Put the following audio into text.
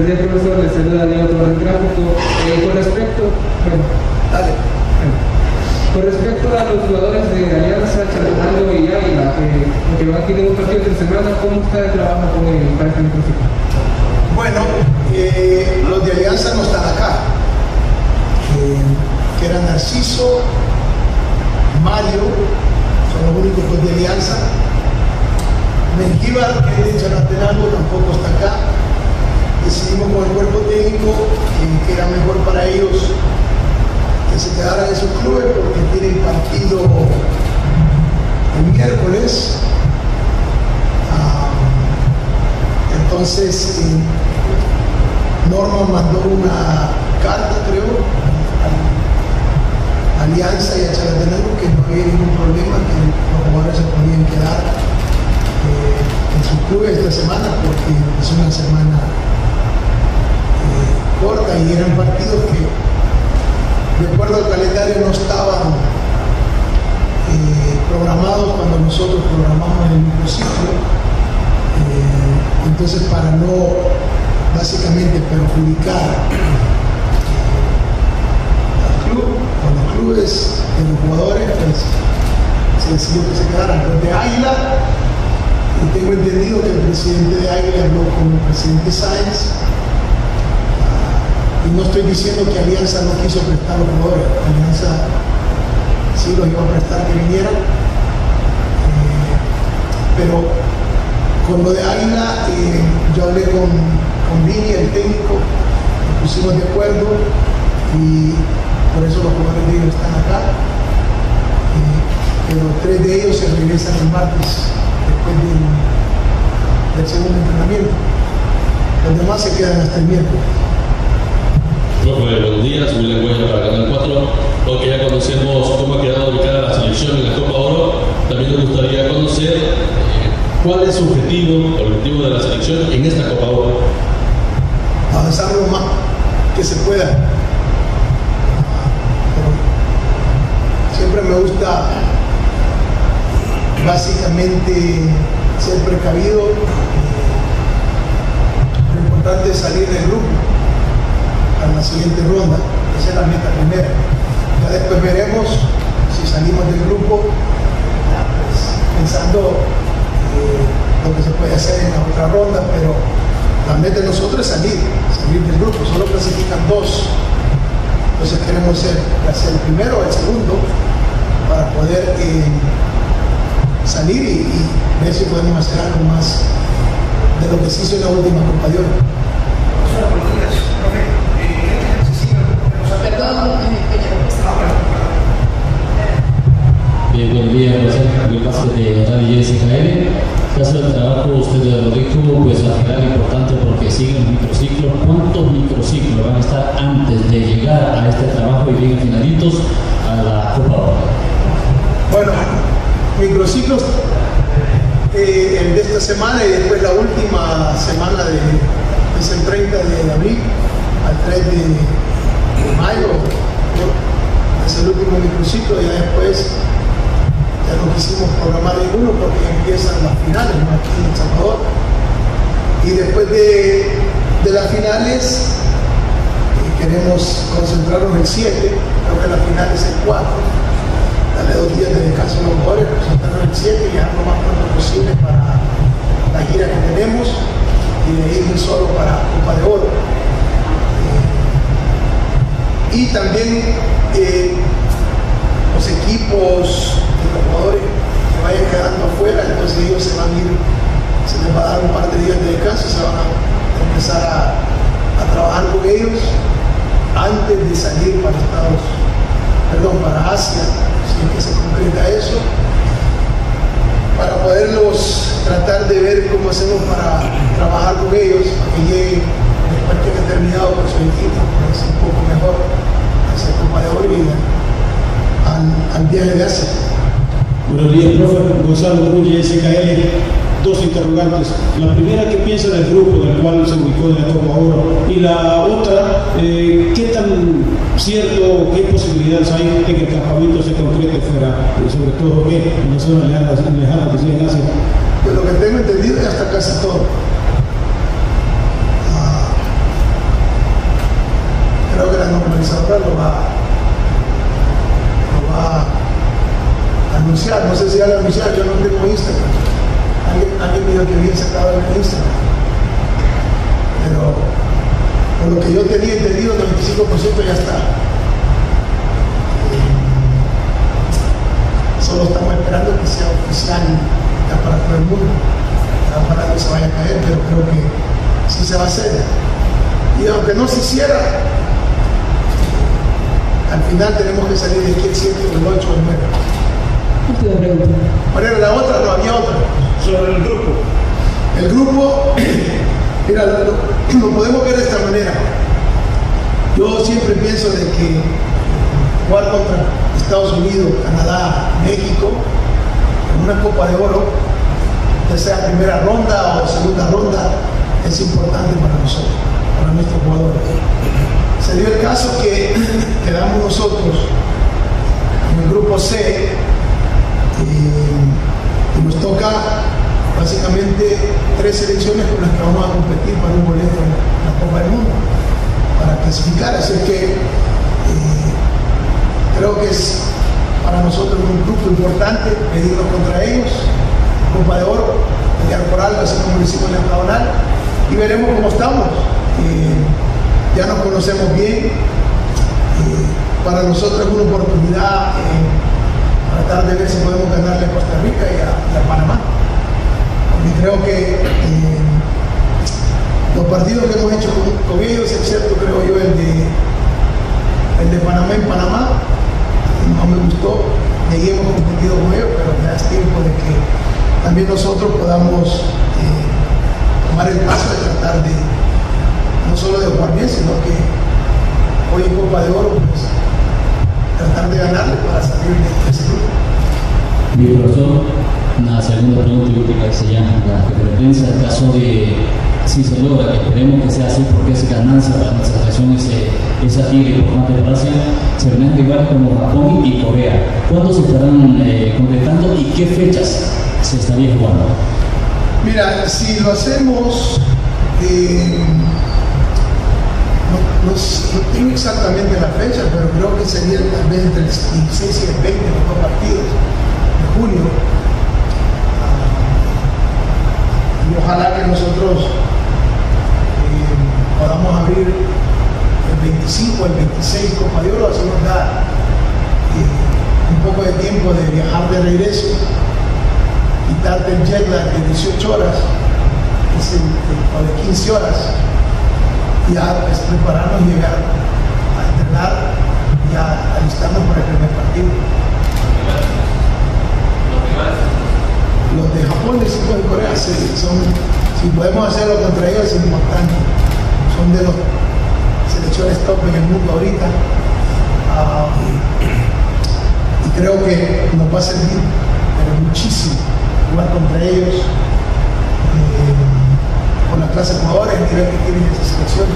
Buenos días, profesor. Les saluda Diego Torres Gráfico. Eh, con respecto, bueno, Dale. con respecto a los jugadores de Alianza, Chalatenango y Águila, que van a tener un partido entre semana, ¿cómo está el trabajo con el para este? Bueno, eh, los de Alianza no están acá. Eh, que eran Narciso, Mario, son los únicos de Alianza. Mengíbar, que es de Chalatenango, que quedaran en sus clubes porque tienen partido el miércoles. Ah, entonces, eh, Norma mandó una carta, creo, a Alianza y a Chalatenango que no había ningún problema, que los jugadores se podían quedar eh, en sus clubes esta semana porque es una semana eh, corta y eran partidos que, de acuerdo al calendario, no estaban eh, programados cuando nosotros programamos el microciclo. Eh, entonces, para no básicamente perjudicar al club, con los clubes de los jugadores, pues se decidió que se quedaran los de Águila. Y tengo entendido que el presidente de Águila habló con el presidente Sáenz. No estoy diciendo que Alianza no quiso prestar los jugadores. Alianza sí los iba a prestar que vinieran. Eh, pero con lo de Águila, eh, yo hablé con, con Vini, el técnico, nos pusimos de acuerdo y por eso los jugadores de ellos están acá. Eh, pero tres de ellos se regresan el martes después del segundo entrenamiento. Los demás se quedan hasta el miércoles. Profe, buenos días, William Huella para Canal 4. Porque ya conocemos cómo ha quedado ubicada la selección en la Copa Oro, también nos gustaría conocer cuál es su objetivo, el objetivo de la selección en esta Copa Oro. avanzar lo más que se pueda. Siempre me gusta básicamente ser precavido. Lo importante es salir del grupo a la siguiente ronda. Esa es la meta primera. Ya después veremos si salimos del grupo pues, pensando eh, lo que se puede hacer en la otra ronda, pero la meta de nosotros es salir, salir del grupo. Solo clasifican dos. Entonces queremos ser, sea el primero o el segundo para poder eh, salir y, ver si podemos hacer algo más de lo que se hizo en la última Copa. ¿Cuántos microciclos van a estar antes de llegar a este trabajo y bien finalitos a la Copa? Bueno, microciclos, eh, de esta semana y después la última semana de, es el 30 de abril al 3 de, mayo, es el último microciclo, ya después ya no quisimos programar ninguno porque empiezan las finales ¿no? aquí en Salvador. Y después de, de las finales queremos concentrarnos en 7, creo que la final es el 4 darle dos días de descanso a los jugadores, concentrarnos en 7 y llegar lo más pronto posible para la gira que tenemos. Y de irme solo para Copa de Oro. Eh, y también eh, los equipos de los jugadores que vayan quedando afuera, entonces ellos se van a ir, se les va a dar un par de días de descanso se van a empezar a trabajar con ellos antes de salir para Estados perdón, para Asia, si es que se concreta eso, para poderlos tratar de ver cómo hacemos para trabajar con ellos, que lleguen después que hayan terminado con su equipo, pues un poco mejor esa Copa de Oro al, al viaje de Asia. Buenos días, profe. Gonzalo Rulla, SKL. Dos interrogantes. La primera, ¿qué piensa del grupo del cual se ubicó en la Copa Oro? Y la otra, eh, ¿qué tan cierto, qué posibilidades hay de que el campamento se concrete fuera, y sobre todo que en las zonas lejanas, lo que tengo entendido ya está casi todo. Ah, creo que la normalizadora lo va, lo va a anunciar. No sé si ya lo anunciaron, yo no tengo Instagram. Alguien, alguien me dijo que había sacado el Instagram. Pero por lo que yo tenía entendido, el 95% ya está. Solo estamos esperando que sea oficial ya para todo el mundo. Para que se vaya a caer, pero creo que sí se va a hacer. Y aunque no se hiciera, al final tenemos que salir de aquí el 7, el 8, el 9. Última pregunta. ¿Cuál era la otra? No, había otra. Sobre el grupo. El grupo, mira, lo, podemos ver de esta manera. Yo siempre pienso de que jugar contra Estados Unidos, Canadá, México, en una Copa de Oro, ya sea primera ronda o segunda ronda, es importante para nosotros, para nuestros jugadores. Se dio el caso que quedamos nosotros en el grupo C y, y nos toca básicamente tres selecciones con las que vamos a competir para un boleto en la Copa del Mundo, para clasificar. Así que eh, creo que es para nosotros un grupo importante medirnos contra ellos, Copa de Oro, pelear por algo, así como lo hicimos en la octagonal, y veremos cómo estamos. Eh, ya nos conocemos bien. Eh, para nosotros es una oportunidad tratar de ver si podemos ganarle a Costa Rica y a, y a Panamá. Y creo que eh, los partidos que hemos hecho con, con, ellos, excepto creo yo el de, el de Panamá en Panamá, no me gustó, de ahí hemos competido con ellos, pero ya es tiempo de que también nosotros podamos eh, tomar el paso de tratar de, no solo de jugar bien, sino que hoy en Copa de Oro, pues tratar de ganarle para salir de ese grupo. Mi profesor, una segunda pregunta y última que se llama la referencia en caso de si se logra, que esperemos que sea así porque es ganancia para nuestra selección ese, esa tira importante de Brasil, se rivales como Japón y Corea. ¿Cuándo se estarán eh, concretando y qué fechas se estaría jugando? Mira, si lo hacemos, eh, no, tengo exactamente la fecha, pero creo que sería tal vez entre el 16 y el 20 los dos partidos de junio. Uh, y ojalá que nosotros eh, podamos abrir el 25 o el 26 Copa de Oro, así nos da un poco de tiempo de viajar de regreso quitarte el jet lag de 18 horas o de 15 horas y ya es prepararnos y llegar a entrenar y a alistarnos para el primer partido. Los de Japón y de Corea sí, son, si podemos hacerlo contra ellos es importante. Son de los selecciones top en el mundo ahorita. Uh, y creo que nos va a servir, pero muchísimo jugar contra ellos, eh, con la clase de jugadores, el que tienen esa selección.